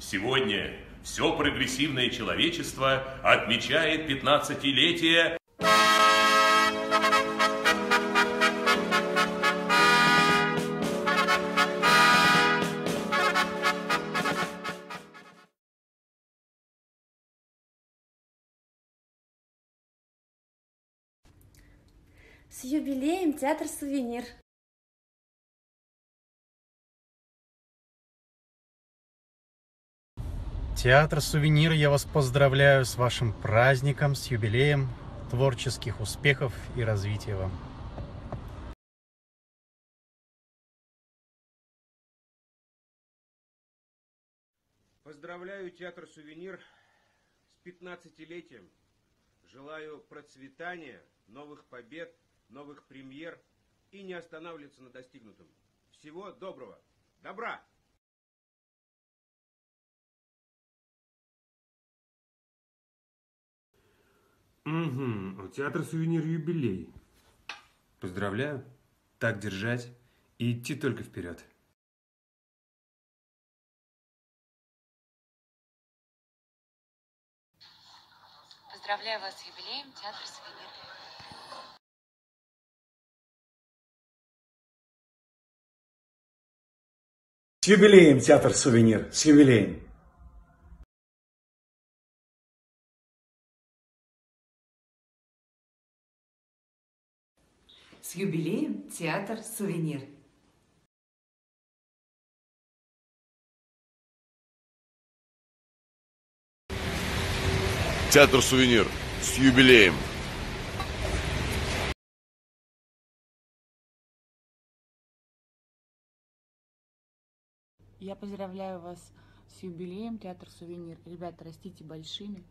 Сегодня все прогрессивное человечество отмечает 15-летие С юбилеем Театр Сувенир! Театр Сувенир, я вас поздравляю с вашим праздником, с юбилеем, творческих успехов и развития вам. Поздравляю Театр Сувенир с 15-летием. Желаю процветания, новых побед, новых премьер и не останавливаться на достигнутом. Всего доброго. Добра! Угу, у театра сувенир юбилей. Поздравляю. Так держать и идти только вперед. Поздравляю вас с юбилеем Театр Сувенир. С юбилеем, Театр Сувенир, с юбилеем. С юбилеем Театр Сувенир. Театр Сувенир с юбилеем. Я поздравляю вас с юбилеем Театр Сувенир. Ребята, растите большими.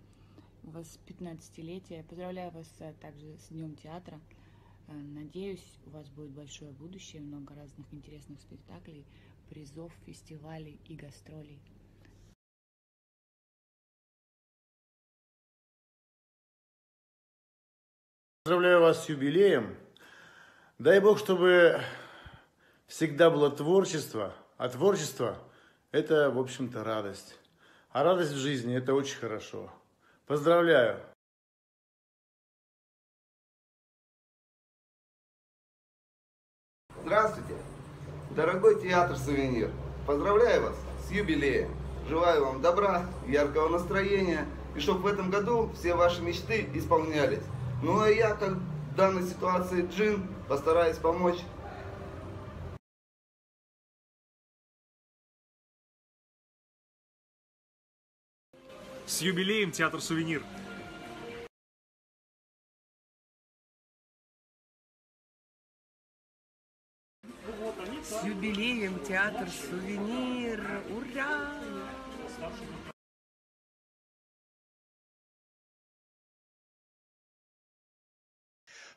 У вас 15-летие. Поздравляю вас э, также с Днем театра. Э, Надеюсь, у вас будет большое будущее, много разных интересных спектаклей, призов, фестивалей и гастролей. Поздравляю вас с юбилеем. Дай Бог, чтобы всегда было творчество, а творчество – это, в общем-то, радость. А радость в жизни – это очень хорошо. Поздравляю. Здравствуйте, дорогой театр «Сувенир». Поздравляю вас с юбилеем. Желаю вам добра, яркого настроения, и чтобы в этом году все ваши мечты исполнялись. Ну а я, как в данной ситуации Джин, постараюсь помочь. С юбилеем Театр Сувенир! С юбилеем театр Сувенир! Ура!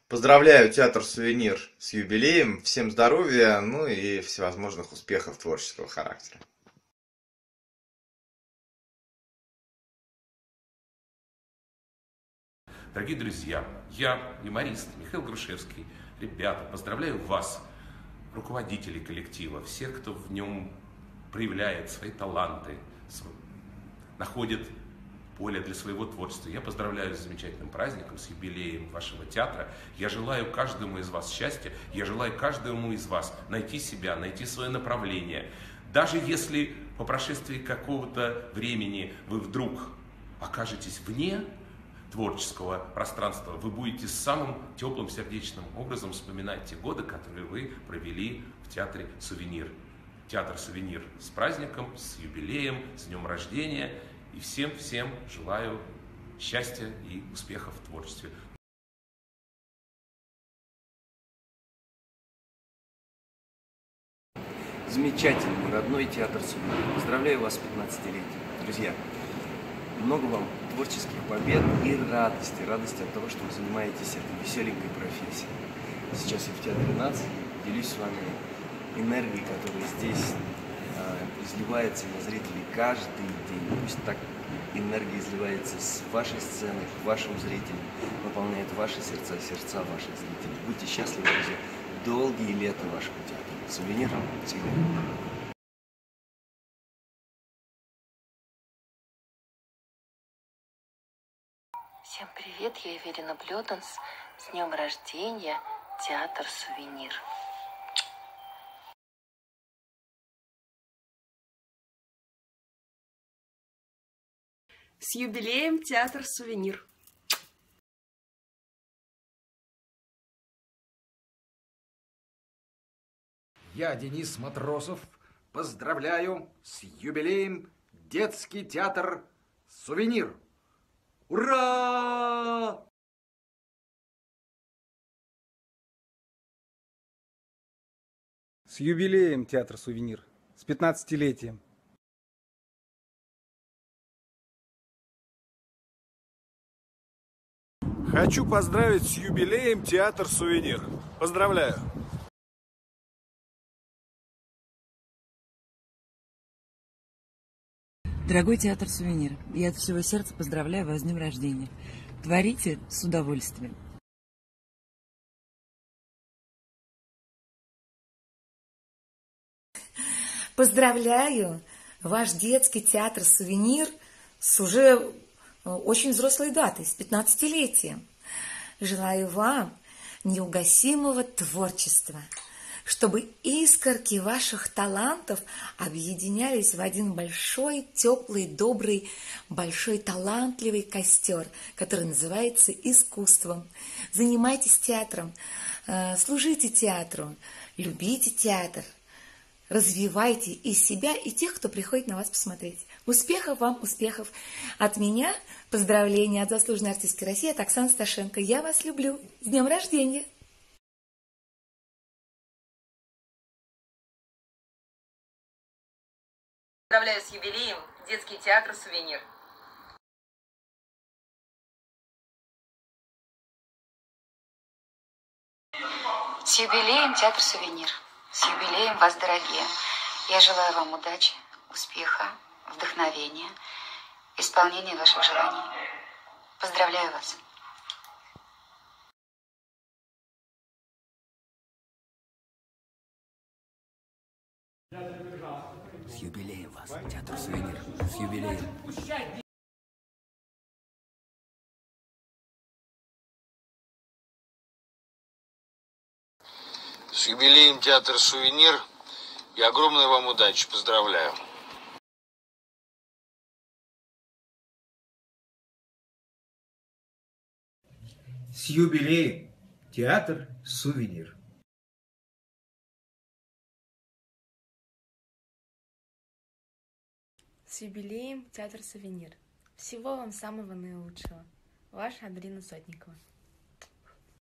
Поздравляю театр Сувенир с юбилеем, всем здоровья, ну и всевозможных успехов творческого характера. Дорогие друзья, я, юморист Михаил Грушевский, ребята, поздравляю вас, руководителей коллектива, всех, кто в нем проявляет свои таланты, находит поле для своего творчества. Я поздравляю с замечательным праздником, с юбилеем вашего театра. Я желаю каждому из вас счастья, я желаю каждому из вас найти себя, найти свое направление. Даже если по прошествии какого-то времени вы вдруг окажетесь вне творческого пространства, вы будете самым теплым, сердечным образом вспоминать те годы, которые вы провели в театре «Сувенир». Театр «Сувенир» с праздником, с юбилеем, с днем рождения. И всем-всем желаю счастья и успехов в творчестве. Замечательный, родной театр Сувенир. Поздравляю вас с 15-летием. Друзья, много вам творческих побед и радости. Радости от того, что вы занимаетесь этой веселенькой профессией. Сейчас я в Театре нации делюсь с вами энергией, которая здесь э, изливается на зрителей каждый день. Пусть так энергия изливается с вашей сцены к вашим зрителям, наполняет ваши сердца, сердца ваших зрителей. Будьте счастливы, друзья. Долгие лета вашего театра. Сувенир всегда. Всем привет, я Эверина Блёданс. С днем рождения, театр «Сувенир». С юбилеем театр «Сувенир». Я, Денис Матросов, поздравляю с юбилеем детский театр «Сувенир». Ура! С юбилеем театр «Сувенир», с 15-летием. Хочу поздравить с юбилеем театр «Сувенир». Поздравляю! Дорогой театр «Сувенир», я от всего сердца поздравляю вас с днем рождения. Творите с удовольствием. Поздравляю! Ваш детский театр «Сувенир» с уже очень взрослой датой, с 15-летием. Желаю вам неугасимого творчества, чтобы искорки ваших талантов объединялись в один большой, теплый, добрый, большой, талантливый костер, который называется искусством. Занимайтесь театром, э, служите театру, любите театр, развивайте и себя, и тех, кто приходит на вас посмотреть. Успехов вам, успехов. От меня поздравления от заслуженной артистки России, от Оксаны Сташенко. Я вас люблю. С днем рождения! Поздравляю с юбилеем детский театр «Сувенир». С юбилеем, театр «Сувенир». С юбилеем вас, дорогие. Я желаю вам удачи, успеха, вдохновения, исполнения ваших желаний. Поздравляю вас. С юбилеем вас, театр «Сувенир». С юбилеем. С юбилеем театр «Сувенир» и огромной вам удачи. Поздравляю. С юбилеем театр «Сувенир». С юбилеем театр «Сувенир». Всего вам самого наилучшего. Ваша Адрина Сотникова.